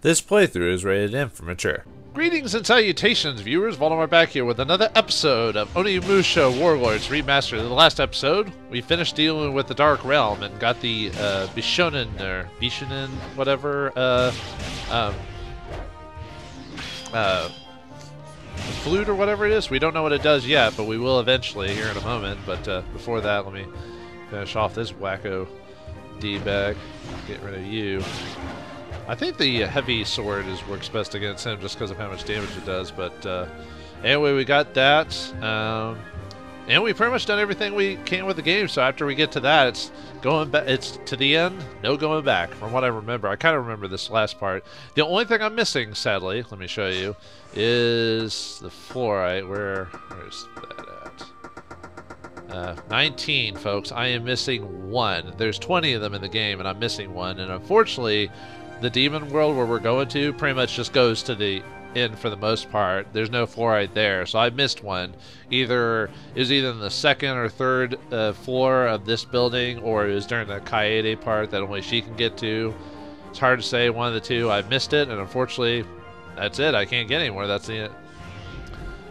This playthrough is rated M for mature. Greetings and salutations, viewers. Vauldemare back here with another episode of Onimusha Warlords Remastered. In the last episode, we finished dealing with the Dark Realm and got the uh, Bishonen, or Bishonen, whatever, uh, um, uh, flute or whatever it is. We don't know what it does yet, but we will eventually here in a moment. But uh, before that, let me finish off this wacko D-bag. Get rid of you. I think the heavy sword is works best against him just because of how much damage it does. But uh, anyway, we got that, um, and we pretty much done everything we can with the game. So after we get to that, it's going back. It's to the end, no going back. From what I remember, I kind of remember this last part. The only thing I'm missing, sadly, let me show you, is the fluorite. Where where's that at? Uh, 19, folks. I am missing one. There's 20 of them in the game, and I'm missing one. And unfortunately, the demon world where we're going to pretty much just goes to the end for the most part. There's no fluorite there, so I missed one. Either is either in the second or third uh, floor of this building, or it was during the Kaede part that only she can get to. It's hard to say. One of the two. I missed it, and unfortunately, that's it. I can't get anywhere. That's it.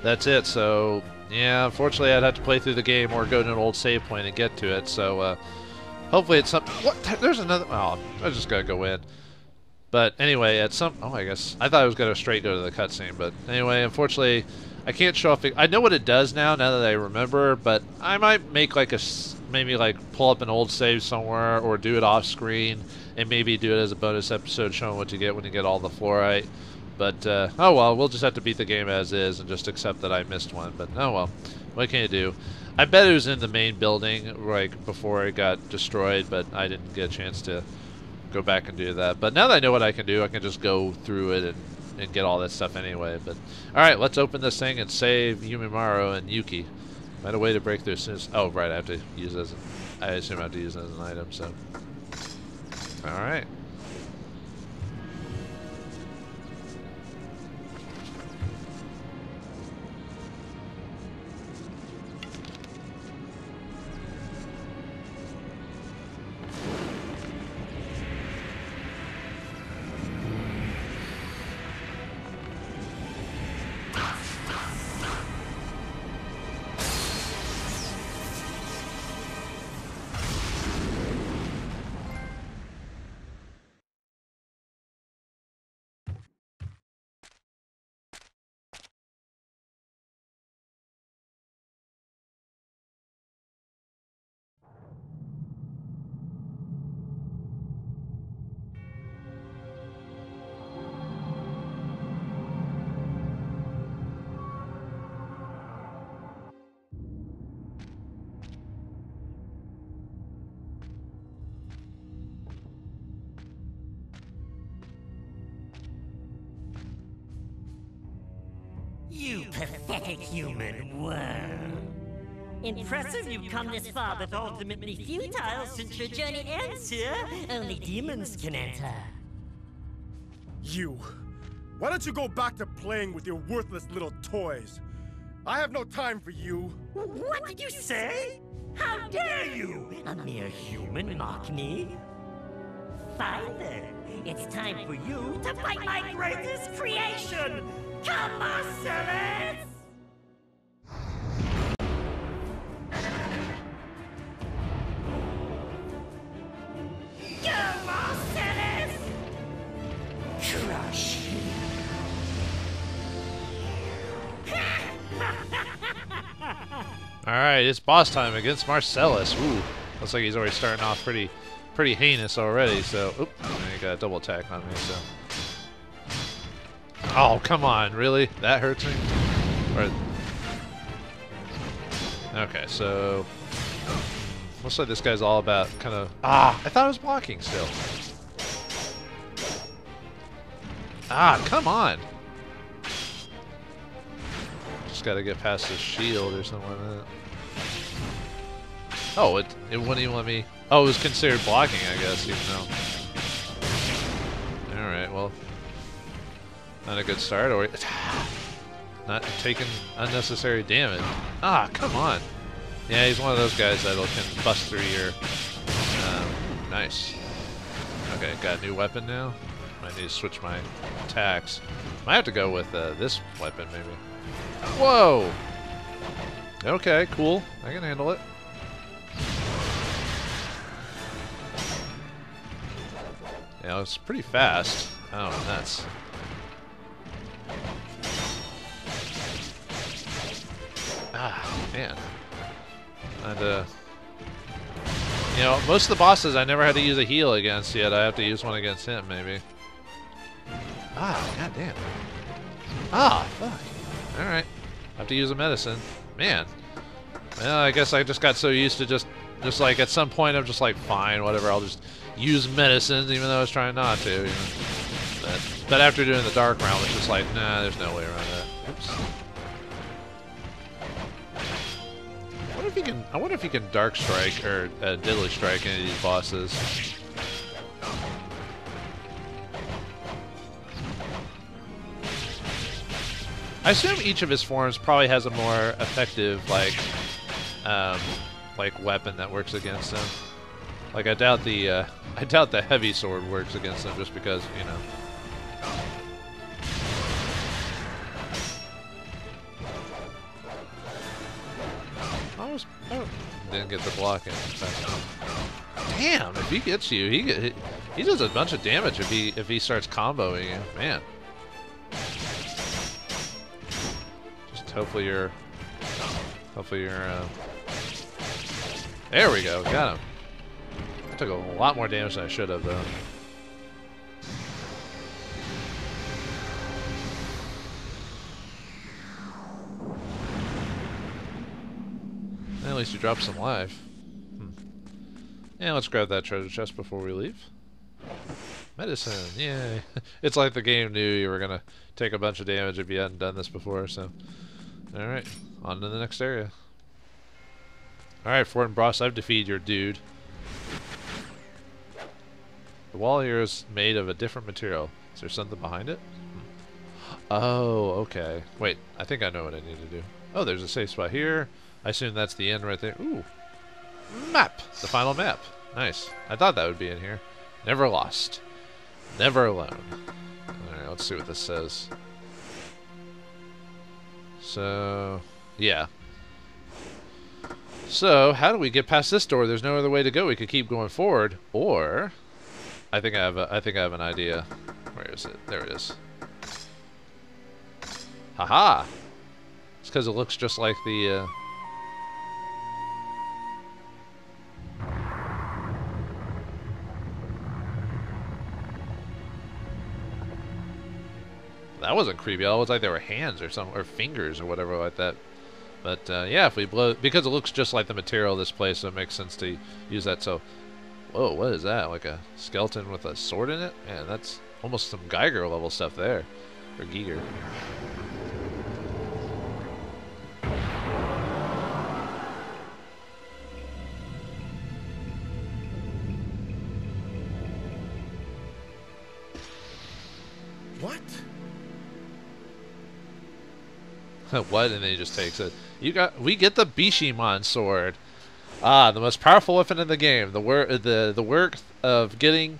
that's it. So yeah, unfortunately, I'd have to play through the game or go to an old save point and get to it. So uh, hopefully, it's something. What? There's another. Oh, I just gotta go in. But anyway, at some oh I guess I thought I was gonna straight go to the cutscene, but anyway, unfortunately, I can't show off. I know what it does now, now that I remember, but I might make like a maybe like pull up an old save somewhere or do it off screen and maybe do it as a bonus episode showing what you get when you get all the fluorite. But uh, oh well, we'll just have to beat the game as is and just accept that I missed one. But oh well, what can you do? I bet it was in the main building like before it got destroyed, but I didn't get a chance to go back and do that. But now that I know what I can do, I can just go through it and, and get all that stuff anyway. But alright, let's open this thing and save Yumemaru and Yuki. Find a way to break through as soon as... Oh, right, I have to use as... I assume I have to use as an item, so... Alright. You pathetic human worm. Impressive you've come this far, but ultimately futile since your journey ends here. Only demons can enter. You. Why don't you go back to playing with your worthless little toys? I have no time for you. What did you say? How dare you? A mere human mock me? Fine then. It's time for you to fight my greatest creation! Alright, it's boss time against Marcellus. Ooh, looks like he's already starting off pretty pretty heinous already, so... Oop, he got a double attack on me, so... Oh, come on, really? That hurts me? Or... Okay, so... Looks like this guy's all about kind of... Ah, I thought I was blocking still. Ah, come on! Just gotta get past his shield or something like that. Oh, it, it wouldn't even let me... Oh, it was considered blocking, I guess, even though... Alright, well... Not a good start, or... Not taking unnecessary damage. Ah, come on! Yeah, he's one of those guys that will can bust through your... Um, nice. Okay, got a new weapon now. Might need to switch my attacks. Might have to go with uh, this weapon, maybe. Whoa! Okay, cool. I can handle it. Yeah, it's pretty fast. Oh, nuts. Ah, man. And, uh... You know, most of the bosses I never had to use a heal against yet. I have to use one against him, maybe. Ah, goddamn. Ah, fuck. Alright. I have to use a medicine. Man. Well, I guess I just got so used to just... Just like, at some point, I'm just like, fine, whatever, I'll just use medicines, even though I was trying not to. But, but after doing the dark realm, it's just like, nah, there's no way around that. Oops. Can. I wonder if you can dark strike or uh, strike any of these bosses. I assume each of his forms probably has a more effective, like, um, like weapon that works against him. Like I doubt the uh, I doubt the heavy sword works against them just because you know. Didn't get the block in. Damn! If he gets you, he he, he does a bunch of damage if he if he starts comboing you. Man. Just hopefully you're hopefully you're. Uh, there we go. Got him. I took a lot more damage than I should have, though. At least you dropped some life. Hmm. Yeah, let's grab that treasure chest before we leave. Medicine, yay. it's like the game knew you were to take a bunch of damage if you hadn't done this before, so... Alright, on to the next area. Alright, Fort Boss, I've defeated your dude. The wall here is made of a different material. Is there something behind it? Hmm. Oh, okay. Wait, I think I know what I need to do. Oh, there's a safe spot here. I assume that's the end right there. Ooh. Map! The final map. Nice. I thought that would be in here. Never lost. Never alone. Alright, let's see what this says. So, yeah. So, how do we get past this door? There's no other way to go. We could keep going forward, or I think I have a, I think I have an idea. Where is it? There it is. Haha! It's because it looks just like the. Uh... wasn't creepy. It was like there were hands or something, or fingers or whatever like that. But uh, yeah, if we blow, because it looks just like the material of this place, so it makes sense to use that. So, whoa, what is that? Like a skeleton with a sword in it? Man, that's almost some Geiger level stuff there, or Giger. What? And then he just takes it. You got. We get the Bishamon sword. Ah, the most powerful weapon in the game. The work. The the work of getting,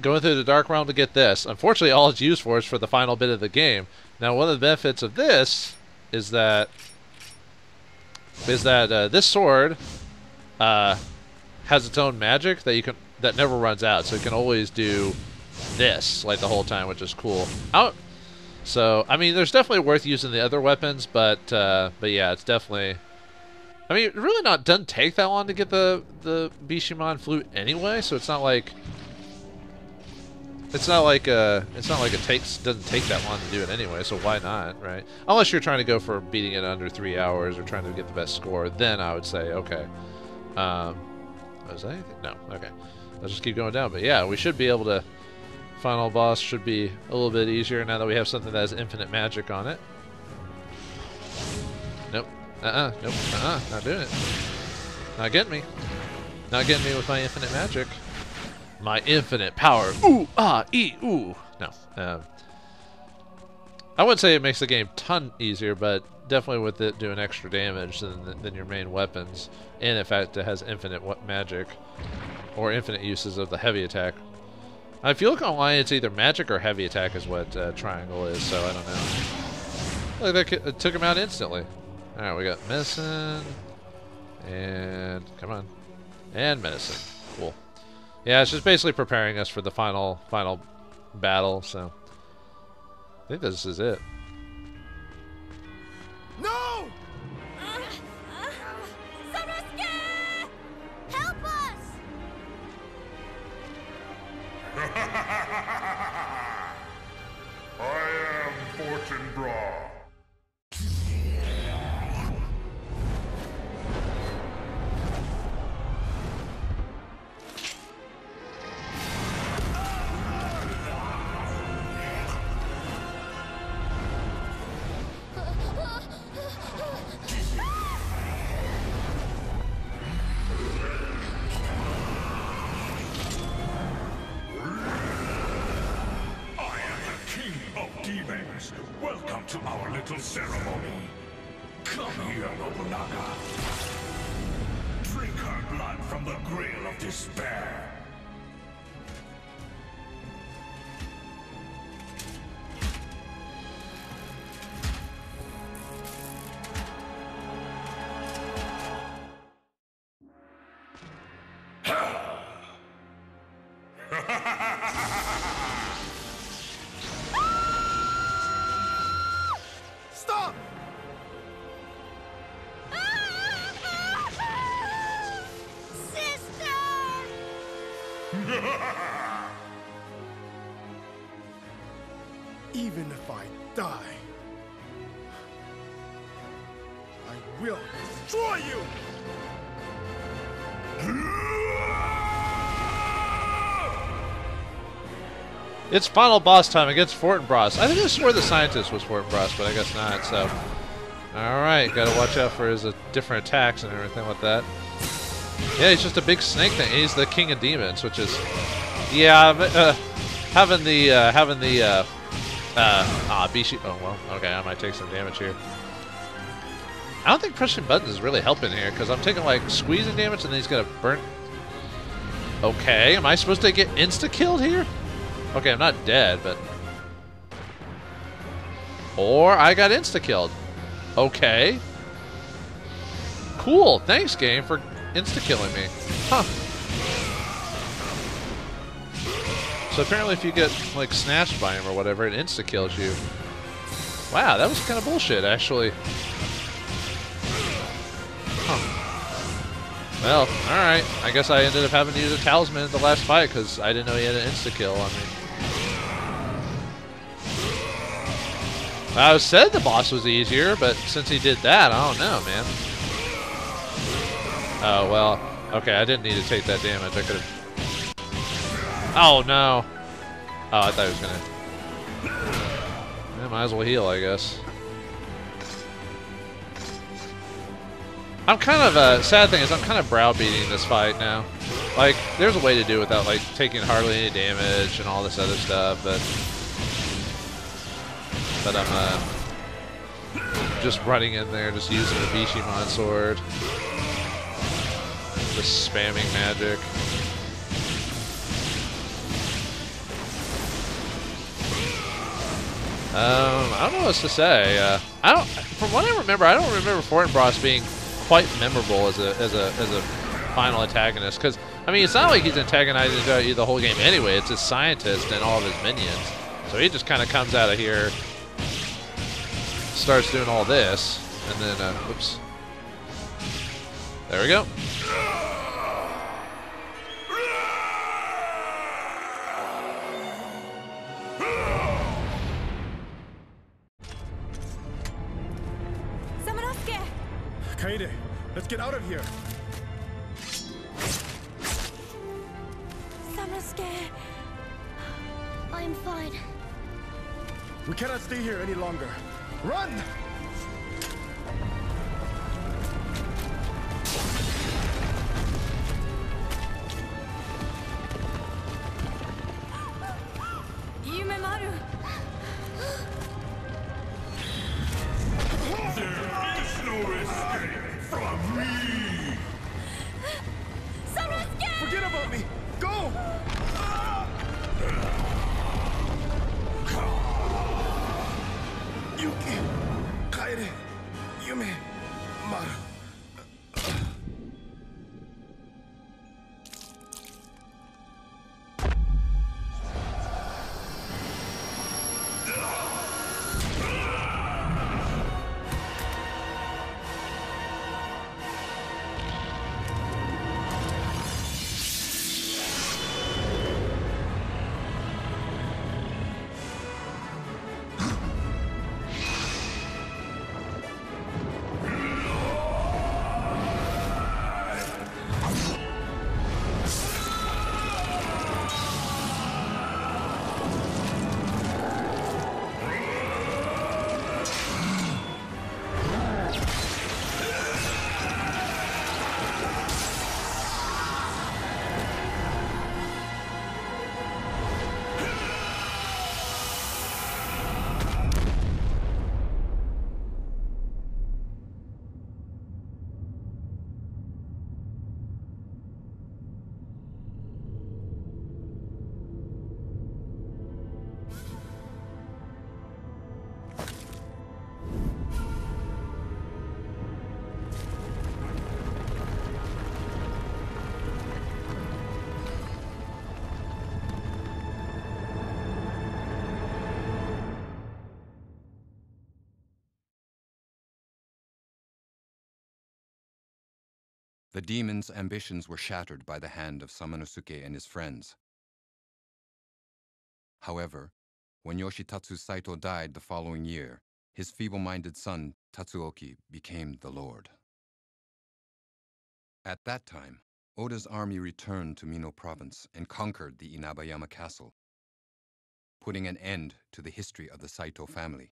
going through the dark realm to get this. Unfortunately, all it's used for is for the final bit of the game. Now, one of the benefits of this is that is that uh, this sword uh, has its own magic that you can that never runs out. So it can always do this like the whole time, which is cool. Out. So I mean, there's definitely worth using the other weapons, but uh, but yeah, it's definitely. I mean, really not doesn't take that long to get the the Bishamon flute anyway, so it's not like. It's not like uh, it's not like it takes doesn't take that long to do it anyway, so why not, right? Unless you're trying to go for beating it under three hours or trying to get the best score, then I would say okay. Um, was that anything? No. Okay. Let's just keep going down. But yeah, we should be able to final boss should be a little bit easier now that we have something that has infinite magic on it. Nope. Uh-uh. Nope. Uh-uh. Not doing it. Not getting me. Not getting me with my infinite magic. My infinite power. Ooh, ah, ee, ooh. No. Um, I wouldn't say it makes the game ton easier, but definitely with it doing extra damage than, than your main weapons. And in fact, it has infinite magic. Or infinite uses of the heavy attack If you look online, it's either magic or heavy attack is what uh, triangle is, so I don't know. Look, that it took him out instantly. Alright, we got medicine. And, come on. And medicine. Cool. Yeah, it's just basically preparing us for the final, final battle, so. I think this is it. No! Ha ha ha ha ha! To our little ceremony. Come here, Nobunaga. Drink her blood from the grail of despair. Even if I die, I will destroy you! It's final boss time against Fortinbras. I think I swore the scientist was Fortinbras, but I guess not, so. Alright, gotta watch out for his uh, different attacks and everything like that. Yeah, he's just a big snake thing. He's the king of demons, which is. Yeah, uh, having the, uh, having the, uh, ah, Bishi. Oh, well, okay, I might take some damage here. I don't think pressing buttons is really helping here, because I'm taking, like, squeezing damage and then he's gonna burn. Okay, am I supposed to get insta killed here? Okay, I'm not dead, but. Or I got insta killed. Okay. Cool. Thanks, game, for insta killing me. Huh. So apparently, if you get like snatched by him or whatever, it insta kills you. Wow, that was kind of bullshit, actually. Huh. Well, alright. I guess I ended up having to use a talisman in the last fight because I didn't know he had an insta-kill on me. I said the boss was easier, but since he did that, I don't know, man. Oh, well. Okay, I didn't need to take that damage. I could have... Oh, no. Oh, I thought he was gonna... Yeah, might as well heal, I guess. I'm kind of, uh, sad thing is I'm kind of browbeating this fight now. Like, there's a way to do it without, like, taking hardly any damage and all this other stuff, but... But I'm, uh, just running in there, just using the Bishamon sword. Just spamming magic. Um, I don't know what to say. Uh, I don't. From what I remember, I don't remember Fortinbras being quite memorable as a as a as a final antagonist. Because I mean, it's not like he's antagonizing you the whole game anyway. It's his scientist and all of his minions. So he just kind of comes out of here, starts doing all this, and then, uh, whoops. There we go. Let's get out of here. Samanosuke! I'm fine. We cannot stay here any longer. Run! The demon's ambitions were shattered by the hand of Samanosuke and his friends. However, when Yoshitatsu Saito died the following year, his feeble-minded son, Tatsuoki, became the lord. At that time, Oda's army returned to Mino province and conquered the Inabayama castle, putting an end to the history of the Saito family.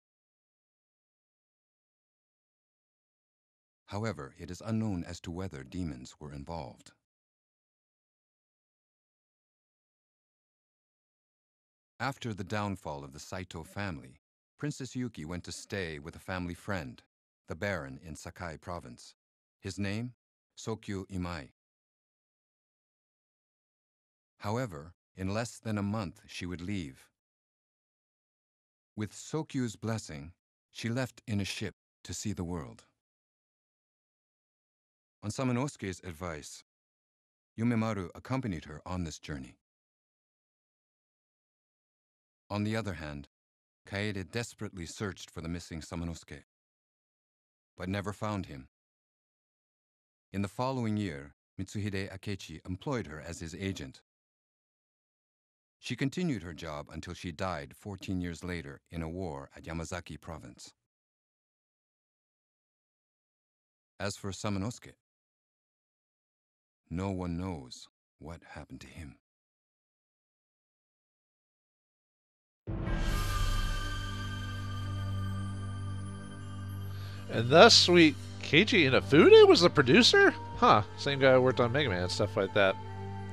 However, it is unknown as to whether demons were involved. After the downfall of the Saito family, Princess Yuki went to stay with a family friend, the Baron in Sakai province. His name? Sokyu Imai. However, in less than a month, she would leave. With Sokyu's blessing, she left in a ship to see the world. On Samanosuke's advice, Yumemaru accompanied her on this journey. On the other hand, Kaede desperately searched for the missing Samanosuke, but never found him. In the following year, Mitsuhide Akechi employed her as his agent. She continued her job until she died 14 years later in a war at Yamazaki province. As for Samanosuke, no one knows what happened to him. And thus, sweet Keiji Inafune was the producer? Huh, same guy who worked on Mega Man stuff like that.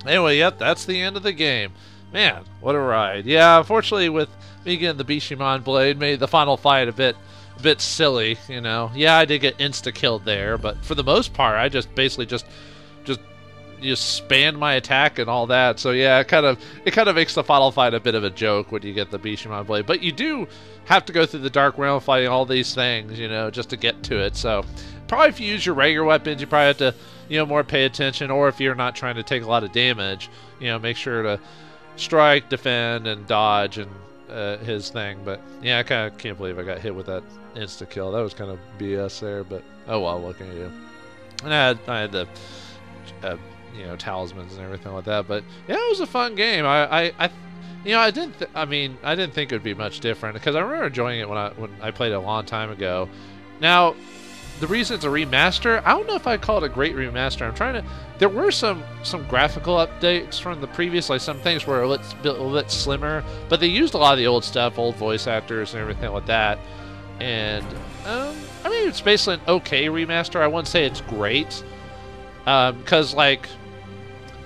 Anyway, yep, that's the end of the game. Man, what a ride. Yeah, unfortunately, with me getting the Bishamon blade, made the final fight a bit a bit silly, you know. Yeah, I did get insta-killed there, but for the most part, I just basically just just you spanned my attack and all that. So yeah, it kind of it kind of makes the final fight a bit of a joke when you get the Bishamon blade. But you do have to go through the Dark Realm fighting all these things, you know, just to get to it. So probably if you use your regular weapons, you probably have to, you know, more pay attention. Or if you're not trying to take a lot of damage, you know, make sure to strike, defend, and dodge and uh, his thing. But yeah, I kind of can't believe I got hit with that insta kill. That was kind of BS there. But oh well, looking at you. And I had I had the uh, you know talismans and everything like that. But yeah, it was a fun game. I I, I you know I didn't th- I mean I didn't think it would be much different because I remember enjoying it when I when I played it a long time ago. Now the reason it's a remaster, I don't know if I call it a great remaster. I'm trying to. There were some some graphical updates from the previous, like some things were a little, a little bit slimmer, but they used a lot of the old stuff, old voice actors and everything like that. And um, I mean, it's basically an okay remaster. I wouldn't say it's great, because um, like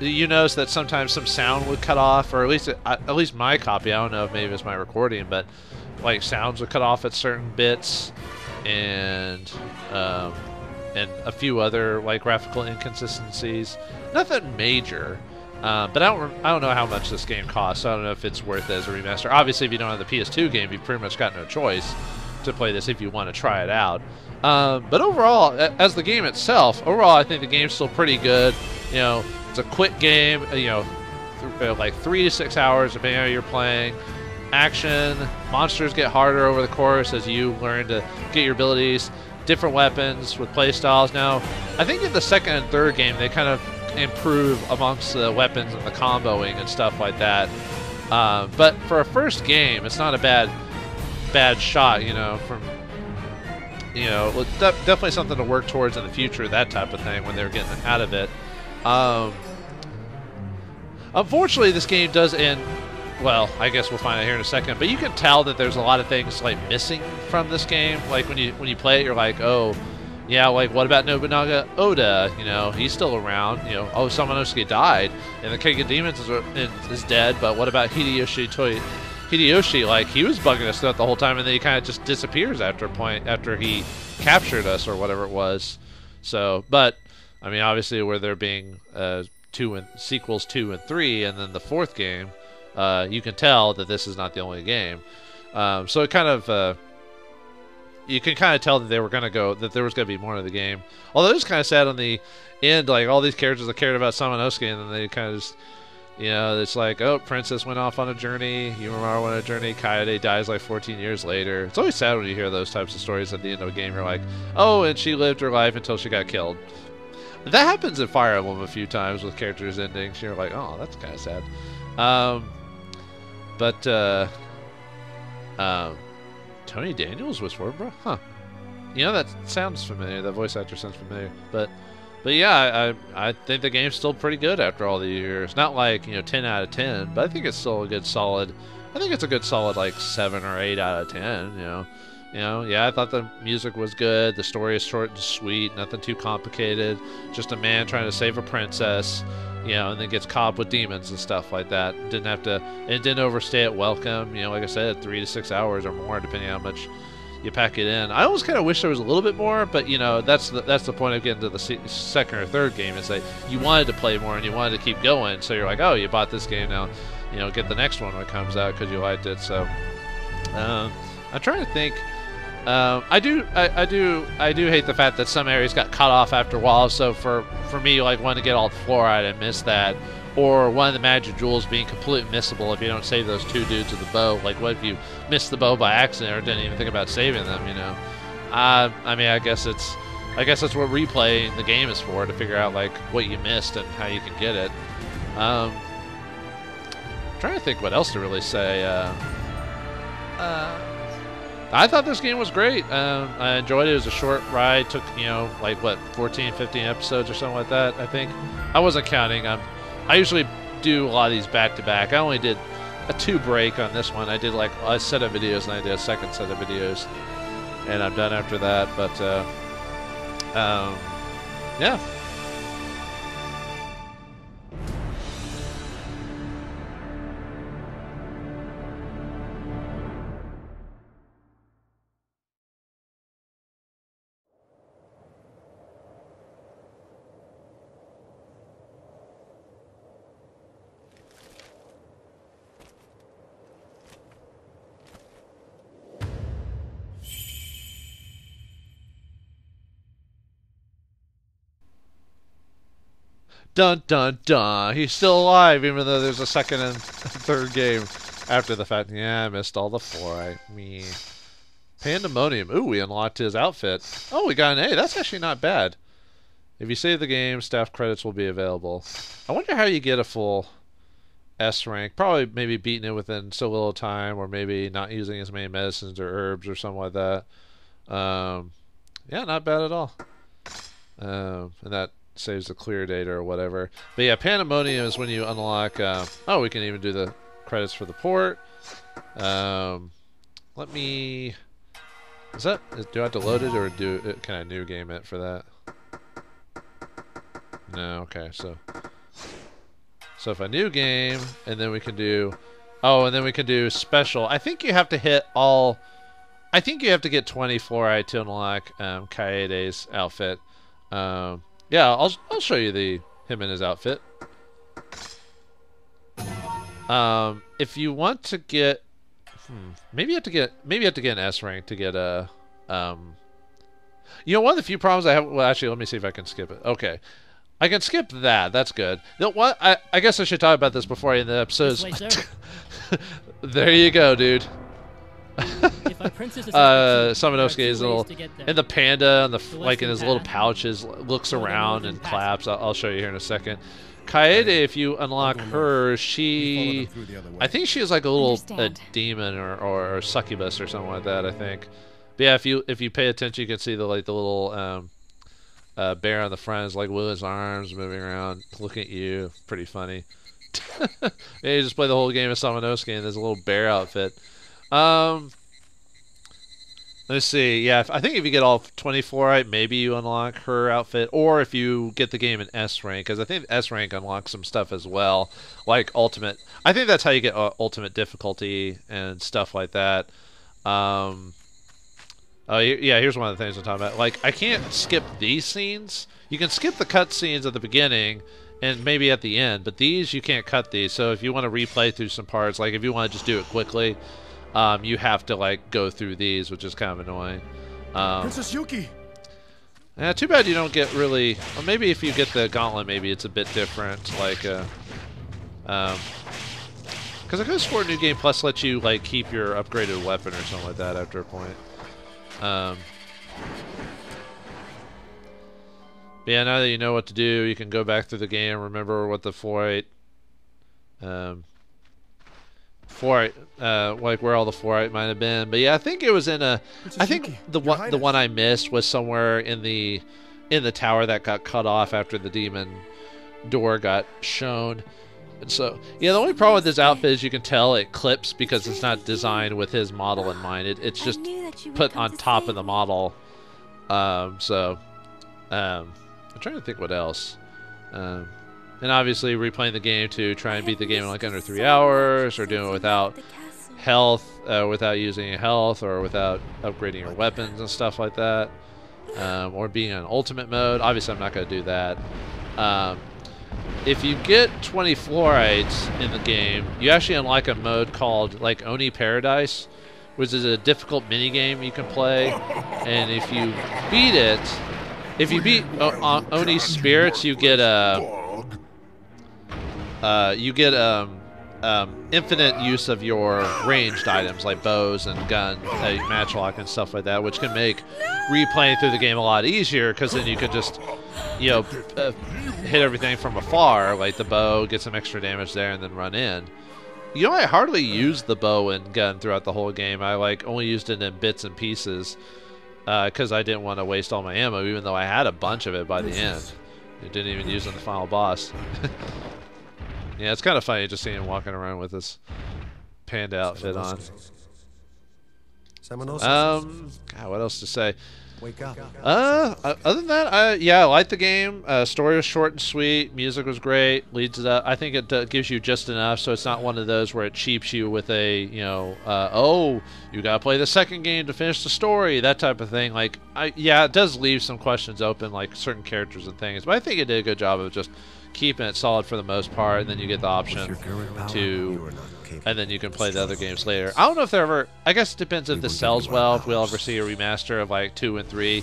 you notice that sometimes some sound would cut off, or at least it, at least my copy. I don't know if maybe it's my recording, but like sounds would cut off at certain bits, and um, and a few other like graphical inconsistencies. Nothing major. Uh, but I don't, I don't know how much this game costs. So I don't know if it's worth it as a remaster. Obviously, if you don't have the PS2 game, you've pretty much got no choice to play this if you want to try it out. Um, but overall, as the game itself, overall, I think the game's still pretty good. You know, it's a quick game. Uh, you know, th- uh, like three to six hours depending on how you're playing. Action, monsters get harder over the course as you learn to get your abilities. Different weapons with playstyles. Now, I think in the second and third game they kind of improve amongst the weapons and the comboing and stuff like that. Uh, but for a first game, it's not a bad bad shot. You know, from you know, de- definitely something to work towards in the future. That type of thing when they're getting out of it. Um, unfortunately, this game does end. Well, I guess we'll find out here in a second. But you can tell that there's a lot of things like missing from this game. Like when you when you play it, you're like, oh, yeah, like what about Nobunaga Oda? You know, he's still around. You know, oh, Samanosuke died, and the King of Demons is, is dead. But what about Hideyoshi Toy? Hideyoshi, like he was bugging us throughout the whole time, and then he kind of just disappears after a point after he captured us or whatever it was. So, but I mean, obviously, where they're being uh, two and sequels two and three, and then the fourth game, uh, you can tell that this is not the only game. Um, so it kind of uh, you can kind of tell that they were going to go that there was going to be more of the game. Although it's kind of sad on the end, like all these characters that cared about Samanosuke, and then they kind of just you know, it's like, oh, Princess went off on a journey, Yumemaru went on a journey, Kaede dies like 14 years later. It's always sad when you hear those types of stories at the end of a game. You're like, oh, and she lived her life until she got killed. That happens in Fire Emblem a few times with characters' endings. You're like, oh, that's kind of sad. Um, but, uh, um, Tony Daniels was Warbro? Huh. You know, that sounds familiar. That voice actor sounds familiar. But but yeah, I I think the game's still pretty good after all the years. Not like you know 10 out of 10, but I think it's still a good solid. I think it's a good solid like seven or eight out of 10. You know, you know, yeah, I thought the music was good. The story is short and sweet, nothing too complicated. Just a man trying to save a princess, you know, and then gets caught with demons and stuff like that. Didn't have to, it didn't overstay at welcome. You know, like I said, three to six hours or more, depending on how much you pack it in. I always kind of wish there was a little bit more, but you know that's the, that's the point of getting to the second or third game is that you wanted to play more and you wanted to keep going. So you're like, oh, you bought this game now, you know, get the next one when it comes out because you liked it. So um, I'm trying to think. Um, I do, I, I, do, I do hate the fact that some areas got cut off after a while. So for for me, like wanting to get all the fluorite, I missed that or one of the magic jewels being completely missable if you don't save those two dudes with the bow. Like, what if you missed the bow by accident or didn't even think about saving them? You know, uh, I mean, I guess it's, I guess that's what replaying the game is for to figure out like what you missed and how you can get it. Um, trying to think what else to really say. Uh, uh, I thought this game was great. Um, I enjoyed it. It was a short ride. Took, you know, like, what, 14, 15 episodes or something like that, I think. I wasn't counting. I'm I usually do a lot of these back to back. I only did a two break on this one. I did like a set of videos and I did a second set of videos, and I'm done after that. But uh, um, yeah. Dun dun dun. He's still alive, even though there's a second and third game after the fact. Yeah, I missed all the fluorite. Me. Pandemonium. Ooh, we unlocked his outfit. Oh, we got an A. That's actually not bad. If you save the game, staff credits will be available. I wonder how you get a full S rank. Probably maybe beating it within so little time, or maybe not using as many medicines or herbs or something like that. Um, yeah, not bad at all. Um, and that saves the clear data or whatever. But yeah, Pandemonium is when you unlock. Uh, oh, we can even do the credits for the port. Um, let me. Is that? Do I have to load it or do? Can I new game it for that? No. Okay. So. So if a new game, and then we can do. Oh, and then we can do special. I think you have to hit all. I think you have to get 20 fluorite to unlock um, Kaede's outfit. Um, yeah, I'll I'll show you the him in his outfit. Um, if you want to get Hmm. Maybe you have to get maybe you have to get an S rank to get a um You know one of the few problems I have well actually let me see if I can skip it. Okay. I can skip that. That's good. You know what? I, I guess I should talk about this before I end the episode. There you go, dude. If princess is uh, suspected, there are Samanosuke two is a little, ways to get there. and the panda, and the The like in his western little pouches, looks the around and claps. I'll, I'll show you here in a second. Kaede, if you unlock her, she, through the other way. I think she is like a little a demon or, or, or succubus or something like that. I think. But yeah, if you if you pay attention, you can see the like the little um, uh, bear on the front is like with his arms moving around, looking at you. Pretty funny. yeah, you just play the whole game of Samanosuke in this little bear outfit. Um, let's see. Yeah, I think if you get all 24 right, maybe you unlock her outfit, or if you get the game in S rank, because I think S rank unlocks some stuff as well, like ultimate. I think that's how you get uh, ultimate difficulty and stuff like that. Um, Oh yeah, here's one of the things I'm talking about. Like I can't skip these scenes. You can skip the cut scenes at the beginning and maybe at the end, but these you can't cut these. So if you want to replay through some parts, like if you want to just do it quickly, um, you have to like go through these, which is kind of annoying. Um, Princess Yuki! yeah, too bad you don't get really. Or maybe if you get the gauntlet, maybe it's a bit different. Like, uh, um, because I could have sworn New Game Plus lets you like keep your upgraded weapon or something like that after a point. Um, but yeah, now that you know what to do, you can go back through the game, remember what the fluorite, um, fluorite, uh, like where all the fluorite might have been. But yeah, I think it was in a. Princess I think Yuki, the Your one the one I missed was somewhere in the in the tower that got cut off after the demon door got shown. And so, yeah, the only problem with this outfit is you can tell it clips because it's not designed with his model in mind. It, it's just put on top of the model. Um, so, um, I'm trying to think what else. Um, and obviously replaying the game to try and beat the game in like under three hours, or doing it without health, uh, without using health, or without upgrading your weapons and stuff like that, um, or being on ultimate mode. Obviously, I'm not going to do that. Um, if you get 20 fluorides in the game, you actually unlock a mode called like Oni Paradise, which is a difficult mini game you can play. And if you beat it, if you beat o- O- Oni Spirits, you get a uh, you get um, um, infinite use of your ranged items like bows and gun, uh, matchlock and stuff like that, which can make replaying through the game a lot easier because then you can just you know uh, hit everything from afar, like the bow, get some extra damage there, and then run in. You know, I hardly used the bow and gun throughout the whole game. I like only used it in bits and pieces because I didn't want to waste all my ammo, even though I had a bunch of it by the end. It didn't even use it in the final boss. yeah, it's kind of funny just seeing him walking around with this panda outfit on. Um, God, what else to say? wake up. Uh, uh, other than that, I yeah, I liked the game. Uh, story was short and sweet. Music was great. Leads it up. I think it uh, gives you just enough, so it's not one of those where it cheaps you with a you know, uh, oh, you gotta play the second game to finish the story, that type of thing. Like, I yeah, it does leave some questions open, like certain characters and things, but I think it did a good job of just keeping it solid for the most part, and then you get the option Your current power, to you are not capable and then you can play the other games later. I don't know if there ever. I guess it depends if this sells well. If we'll ever see a remaster of like two and three.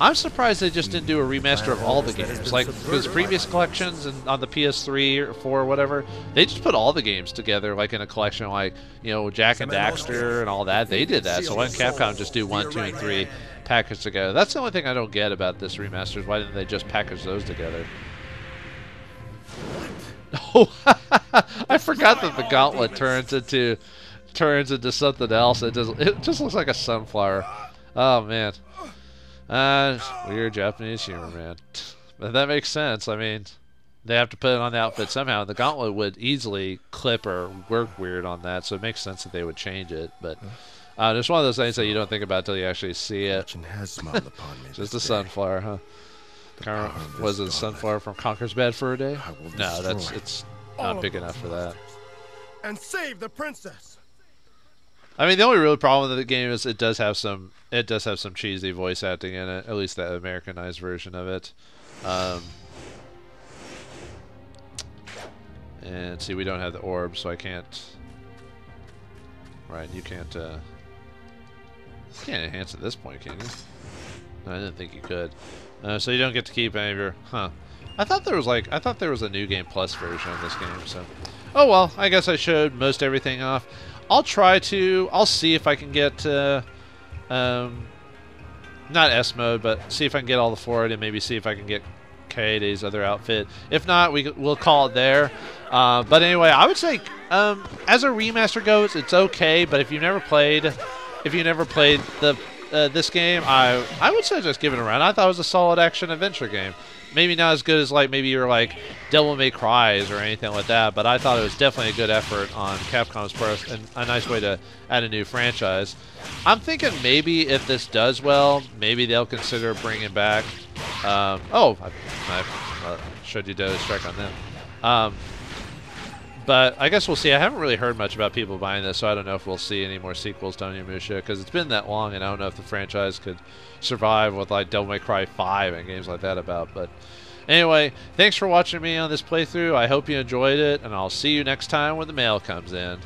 I'm surprised they just didn't do a remaster of all the games. Like those previous collections and on the PS3 or 4 or whatever, they just put all the games together like in a collection, like you know Jack and Daxter and all that. They did that. So why didn't Capcom just do one, two, and three packaged together? That's the only thing I don't get about this remaster. Is why didn't they just package those together? Oh, I forgot that the gauntlet turns into turns into something else. It just it just looks like a sunflower. Oh man, uh, weird Japanese humor, man. But that makes sense. I mean, they have to put it on the outfit somehow. The gauntlet would easily clip or work weird on that, so it makes sense that they would change it. But uh, it's one of those things that you don't think about until you actually see it. Fortune has smiled upon me. Just a sunflower, huh? Car- power of this was it a sunflower from Conker's Bad for a day? No, that's destroy it's not of big enough for that. And save the princess! I mean, the only real problem with the game is it does have some it does have some cheesy voice acting in it. At least the Americanized version of it. Um, and see, we don't have the orb, so I can't. right? You can't. Uh, can't enhance at this point, can you? No, I didn't think you could. Uh, so you don't get to keep any of your. Huh. I thought there was like I thought there was a new game plus version of this game. So, oh well. I guess I showed most everything off. I'll try to. I'll see if I can get. Uh, um, not S mode, but see if I can get all the Ford and maybe see if I can get Kaede's other outfit. If not, we we'll call it there. Uh, but anyway, I would say um, as a remaster goes, it's okay. But if you've never played, if you never played the uh, this game, I I would say just give it a run. I thought it was a solid action adventure game. Maybe not as good as like maybe you're like Devil May Cry's or anything like that, but I thought it was definitely a good effort on Capcom's part and a nice way to add a new franchise. I'm thinking maybe if this does well, maybe they'll consider bringing back. Um, oh, I, I showed you Deadly Strike on them. Um, but I guess we'll see. I haven't really heard much about people buying this, so I don't know if we'll see any more sequels to Onimusha because it's been that long, and I don't know if the franchise could survive with like Devil May Cry 5 and games like that about. But anyway, thanks for watching me on this playthrough. I hope you enjoyed it, and I'll see you next time when the mail comes in.